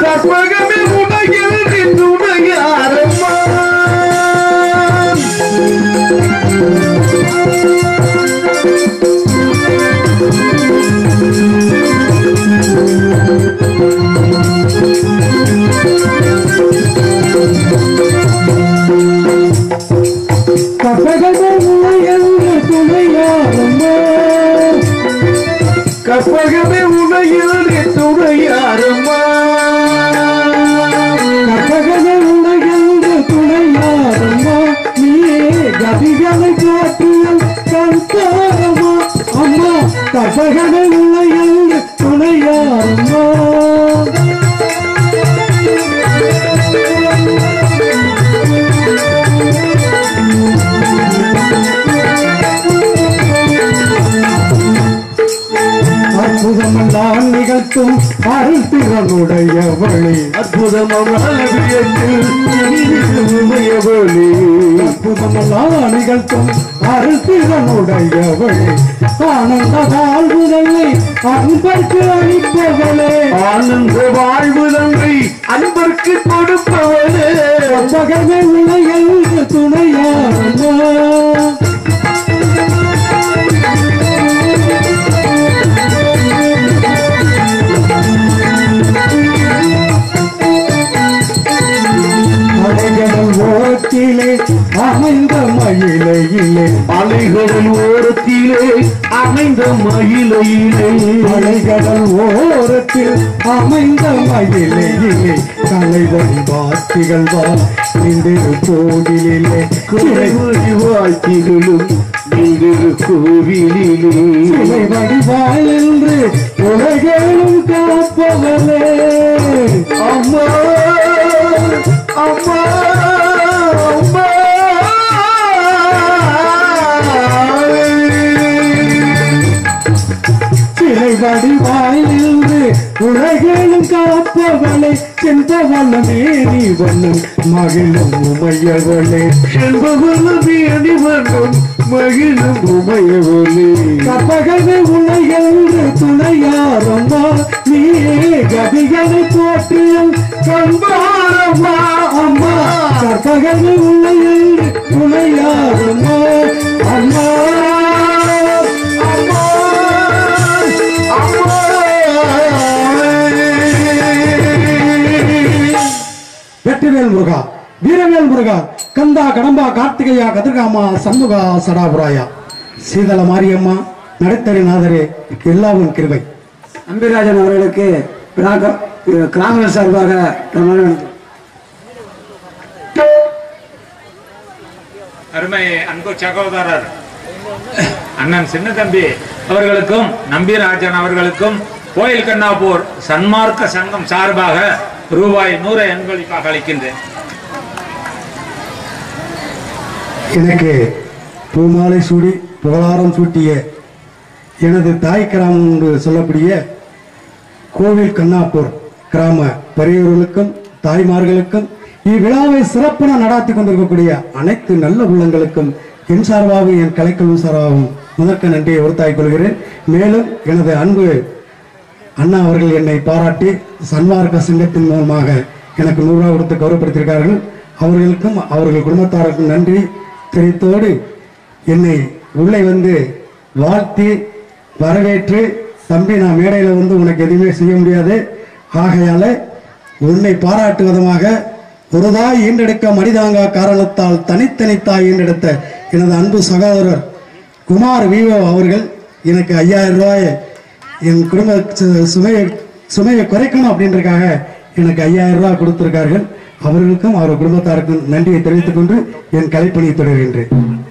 கற்பகமே உலகில் துணையாரம்மா கற்பகமே உலகில் துணையாரம்மா கற்பகமே உலகில் துணையாரம்மா கற்பகமே உலகென்று துணையாரம்மா நீயே கதிகளை காட்டியல் அம்மா கற்பகமே உலகென்று அற்புதமெல்லாம் நிகழ்த்தும் அருள் திறனுடையவளே அற்புதமயத்தில் உமையவளே அற்புதமெல்லாம் நிகழ்த்தும் அருள் திறனுடையவளே ஆனந்த வாழ்வுதலை அன்பர்க்கு அளிப்பவளே ஆனந்த வாழ்வு தந்தை அன்பர்க்கு கொடுப்பவளே. பகமே அமைந்த மயிலையிலே அலைகளில் ஓரத்திலே அமைந்த மயிலையிலே. அலைகடல் ஓரத்தில் அமைந்த மயிலையிலே கலைவழி வார்த்தைகள் வா இந்திரு கோவிலிலே. குறைவழி வாழ்த்திகளும் சிலை வடிவாய் என்று உலகேனும் காப்பவளே அம்மா அம்மா சிலை வடிவாய் என்று உலகேனும் காப்பவளே சென்றவளமே நீ வண்ணம் மகிழும் உமையவளே செல்பவல்லவி வண்ணம் மகிழும் உமையவளே. கப்பகவே உலகென்று துணையாரம்மா நீயே கதிகளை போற்றியும் கண்பாரம்மா அம்மா. கற்பகமே உலகென்று துணையாரம்மா வெற்றிவேல் முருகா வீரவேல் முருகா கந்தா கடம்பா கார்த்திகையா கதிர்காமா சண்முகா சடாபுராயா. சீதள மாரியம்மா நடத்தரி நாதரே எல்லாவும் கிருபை. அம்பிராஜன் அவர்களுக்கு கிராம சார்பாக அருமை அன்பு சகோதரர் அண்ணன் சின்ன தம்பி அவர்களுக்கும் நம்பிராஜன் அவர்களுக்கும் கோயில் கண்ணாப்பூர் சன்மார்க்க சங்கம் சார்பாக ரூபாய் நூறை அன்பளிப்பாக அளிக்கின்றேன். எனக்கு பூமாலை சூடி புகழாரம் சூட்டிய எனது தாய் கிராமம் என்று சொல்லக்கூடிய கோவில் கண்ணாப்பூர் கிராம பெரியவர்களுக்கும் தாய்மார்களுக்கும் இவ்விழாவை சிறப்புன நடாத்தி கொண்டிருக்கக்கூடிய அனைத்து நல்ல உள்ளங்களுக்கும் என் சார்பாகவும் என் கலைக்கல்வி சார்பாகவும் முதற்க நன்றியை உறுத்தாய் கொள்கிறேன். மேலும் எனது அன்பு அண்ணா அவர்கள் என்னை பாராட்டி சன்மார்க்க சங்கத்தின் மூலமாக எனக்கு நூறு கொடுத்து கௌரவப்படுத்தியிருக்கார்கள் அவர்களுக்கும் அவர்கள் குடும்பத்தாருக்கும் நன்றி தெரிவித்தோடு என்னை உள்ளே வந்து வாழ்த்தி வரவேற்று தம்பி நான் மேடையில் வந்து உனக்கு எதுவுமே செய்ய முடியாது. ஆகையால் உன்னை பாராட்டு விதமாக ஒரு தாய் ஈன்றெடுக்க காரணத்தால் தனித்தனி தாய் ஈன்றெடுத்த எனது அன்பு சகோதரர் குமார் விவோ அவர்கள் எனக்கு ஐயாயிரம் ரூபாயை என் குடும்ப சு- சுமையை சுமையை குறைக்கணும் அப்படின்றதுக்காக எனக்கு ஐயாயிரம் ரூபாய் கொடுத்திருக்கார்கள். அவர்களுக்கும் அவர் குடும்பத்தாருக்கும் நன்றியை தெரிவித்துக் கொண்டு என் கலைப்பணியை தொடர்கின்றேன்.